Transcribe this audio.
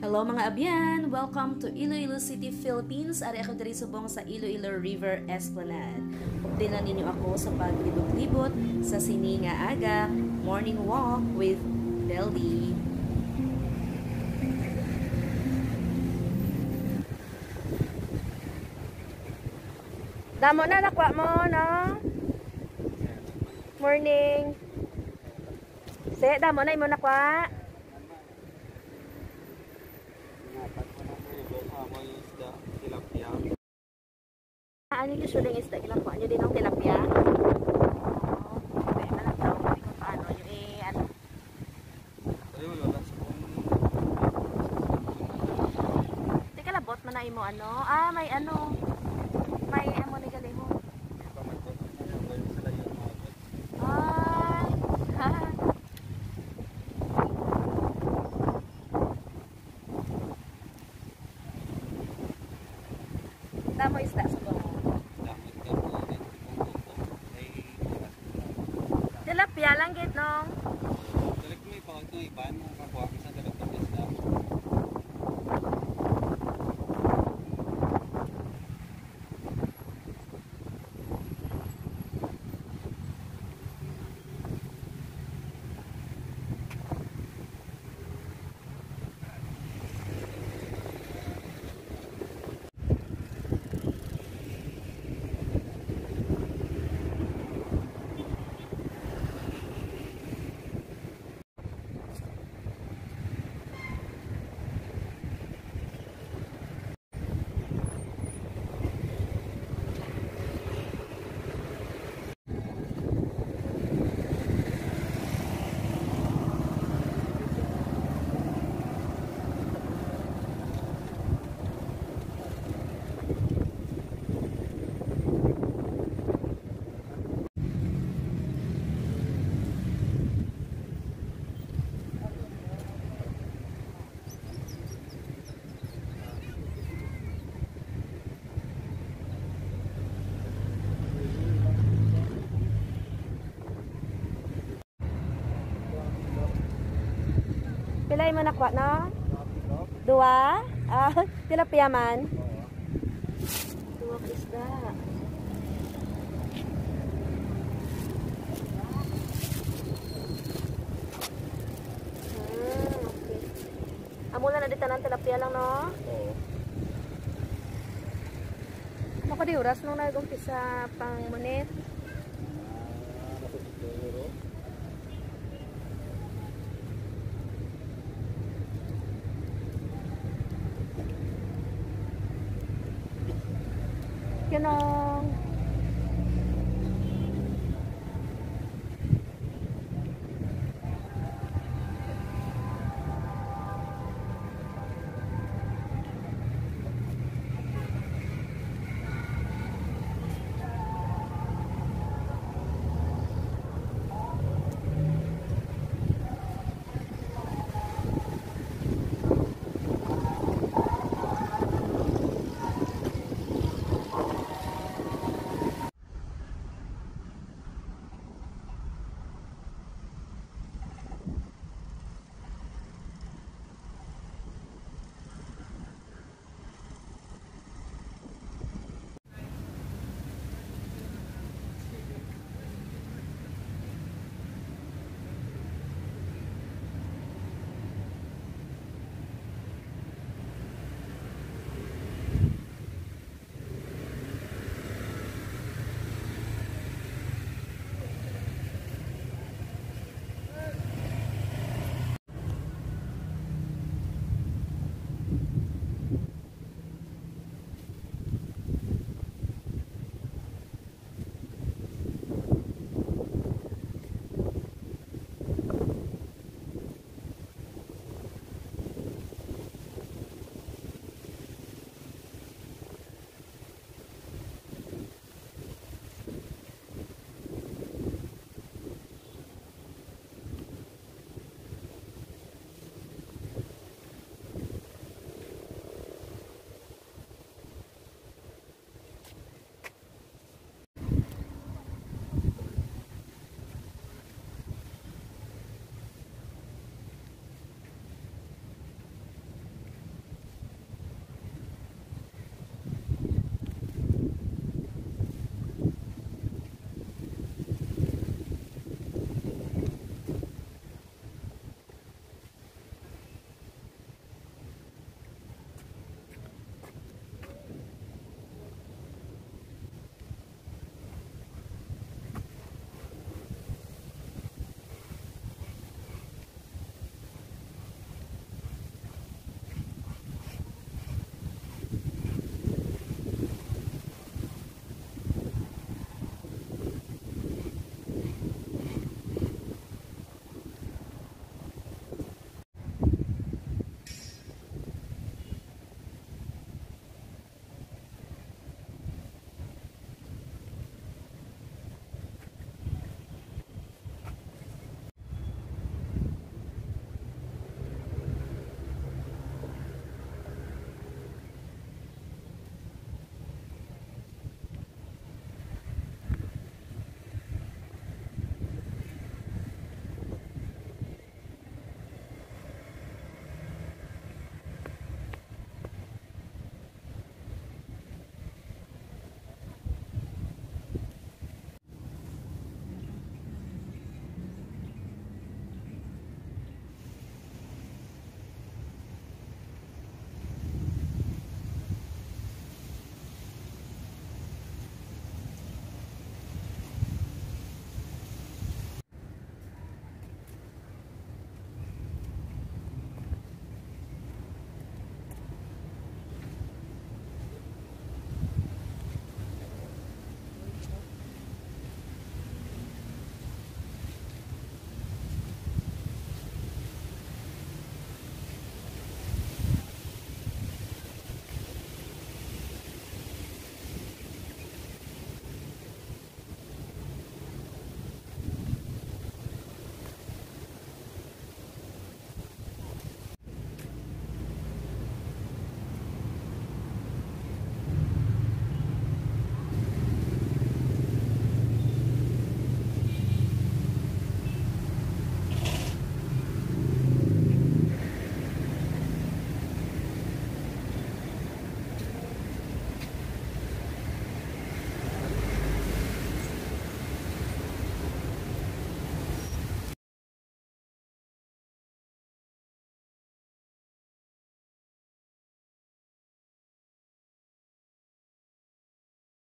Hello mga abyan! Welcome to Iloilo City, Philippines. Ari ako diri subong sa Iloilo River Esplanade. Updilan ninyo ako sa paglibot-libot sa Sininga Aga Morning Walk with Beldy. Damo na nakwa mo, no? Morning. Se, damo na imo nakwa. Ano yung usually yung isda ginagawa nyo din ang tilapia? Okay, malang daw. Hindi ko paano. Yung eh, ano. Teka labot, manay mo ano. Ah, may ano. May amo ni gali mo. Damo isda sa buong. Tilapia lang git nong. Pilay mo nakwa no? Dua? Ah, tilapia man. Dua isda. Hmm, okay. Amula na dito ng tilapia lang, no? Mako di oras nung nag-umpisa pang munit. Kinong